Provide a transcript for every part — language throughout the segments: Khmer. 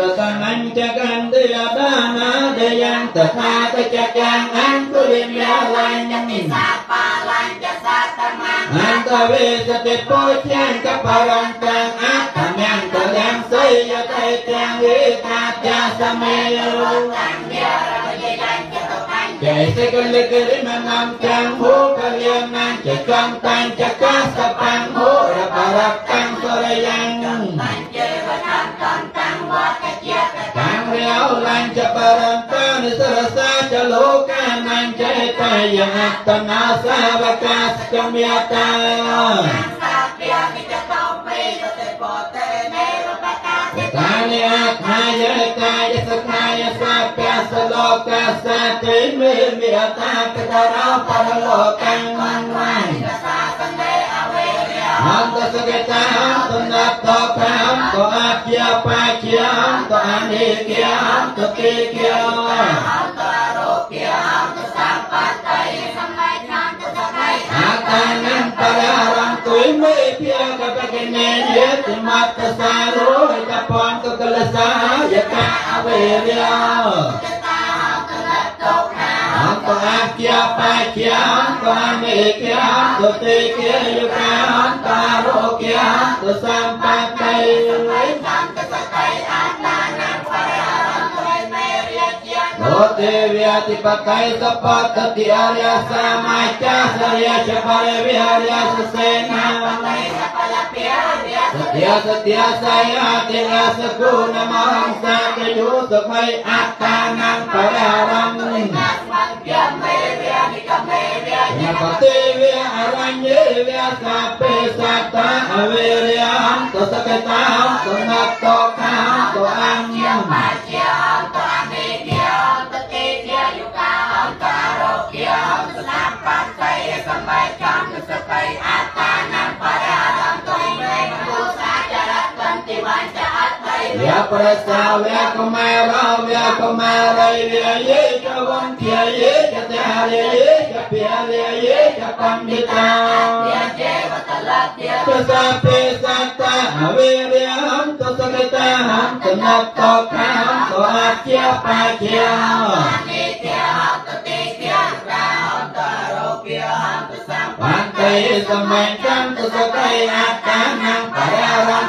រតនញ្ចកន្តិយដានាដយន្តថាតចកាំអន្តរិយាលញ្ញមិសាបាលញ្ចសតមអន្តវេសតិពុជ្ញាកបរន្តังអត្តមន្តលាំងសេយតេទាំងវេកាចាសមេរុទាំងយារវយយញ្ចតបញ្ចេសិកលិករិមនំទាំងហូកលៀនញ្ចកំតាញ្ចកាសប ចបរន្តនិសរសាចលោកានញ្ចេតយអត្តនាសាវកាសកមយតាសាព្យាមិចតោពេសតិពោតេនេរបកាសិតានិអខាយកាយសខាយសាព្យាសលោកកាសាតិមេមិអតាកតរោបរលោកังមន្វានិសាសនេអវេរិយអន្តសកតាអន្ត នតោប្រាំតអជាបាជាអន្តអនិគយអន្តតិគយអន្តរោគយអន្តសម្បត្តិសម្ដែងអន្តសកៃអតានន្តររំទុយមេភយកបកនេយតិមត្តសារោកពន្តកលសាយកអវេរិយអន្តអាជាបាជាអន្តអនិគយអន្តតិគយយកអន្តរោគយអន្តសម្បត្តិ โอเทวิอติปไกสปัตติอาริยสัมมาจาสริยชปะเรวิหาริยสเสนาสติยสติยสายาติอาสกุณมหังสักยุสุขัยอัตตานังปะรารังยัมเมวิอนิกเมวิยปติวิอรัญเยวิสัพเพสัตตะอเวริยัมตสกตาสนัต យប្រសាវៈកមេរវៈកមេរិយយេចវន្ធាយេចតហរិយេចភិរិយេចបណ្ឌិតាយេចេវតលត្យទសាពេសត្តាអវេរិយហំទសកតាហំតនតតខាហំតអជាបាជានិត្យហតតិទ្យារាអន្តរោគិអន្តសម្បន្តិសមញ្ញន្តសកៃអត្តានំបរារំ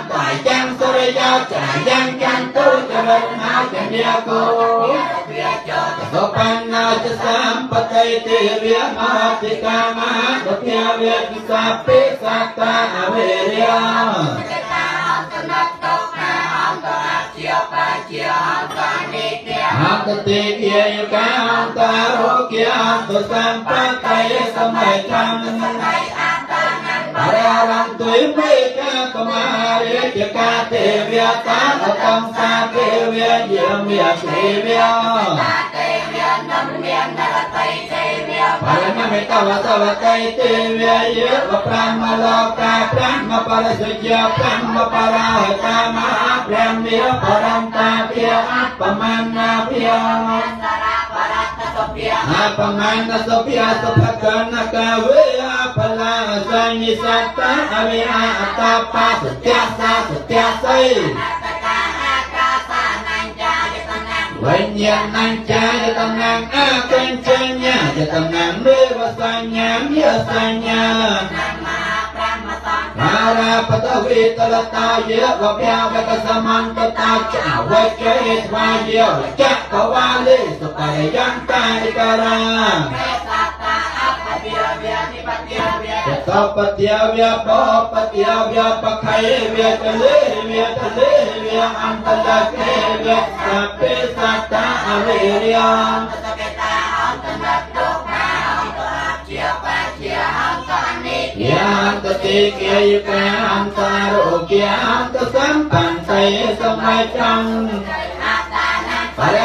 ទុចរិតមកចន្យាគោសុបណ្ណចសម្បតិទេវៈមហតិកាមហទភាវៈវិសាពិសត្តាអវេរិយអន្តនតោខាអន្តអាជាបាជាអន្តនិត្យអន្តតិគាយកាអន្តរោគិអន្តសម្បត្តិសម័យកម្មបរារំទុយមេកាកមារិយកាទេវតាអកំសាទេ វយាមិទេវតាទេវនំមាននរតៃទេវបរណមេតវតវតៃទេវយវប្រមលោកាប្រមបរសុជាប្រមបរាហតាមហាព្រមវិបរំតាភិអបមនាភិអអបមនសុភិអសុភកនកវេអបលាសញ្ញសត្តាអវិអអតបាសត្យាសាសត្យាសី វិញ្ញាណញ្ចាយតនាងអកញ្ចញ្ញាយតនាងមេវសញ្ញាមិសញ្ញាបារាបតវេតលតាយៈវព្យាវកសមន្តតាចអវជេស្វាយៈចកវាលេសុបរិយន្តានិការាយតបតិយវ បបតិយវបខៃវតលេវតលេវអន្តលកេវសពេសតាអរិយន្តសកតាអន្តនតុខាអន្តអជាបាជាអន្តនិយាន្តតិគេយកាអន្តរោគិអន្តសម្បន្តិសម័យចំបរិរំទុ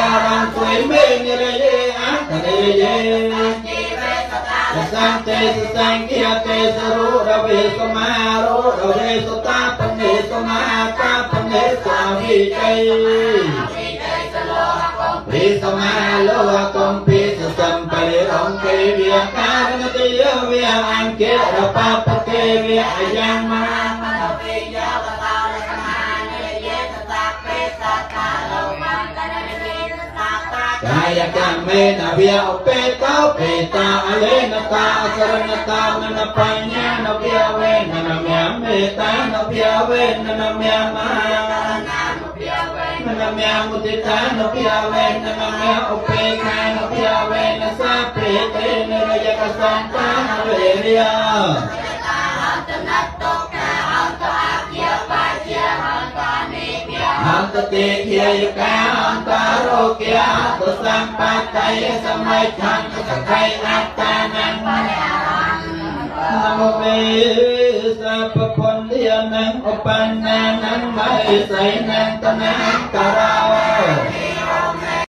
សន្តិសសង្ឃាទេសរុរវេសមារុរវេសតាបនិសមាតាបនិស្វាមីជ័យវិសមាលោកំពីសសំបរិរងគេវិការណតិយវិអង្គេរបបគេវិយ៉ាងមា កាយកម្មមេនវិឧបេតោបេតាអលេនតាអសរណតាមនបញ្ញានវិវេននមយមេតានវិវេននមយមានមយមុទិតានវិវេននមយឧបេខានវិវេនសាព្រេតេនរយកសន្តានវេរិយាអ ន្តតិយាយកាអន្តរោគាទសម្បត្តិយសម័យឆន្ទសខៃអត្តានំនមមេសពពុនយានំឧបណ្ណានំមៃសៃនំតនំករោ